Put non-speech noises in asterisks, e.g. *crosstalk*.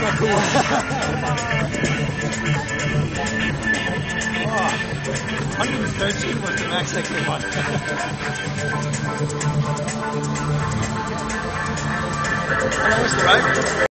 cool. oh, *laughs* 113 was the max I could want. How long was the ride?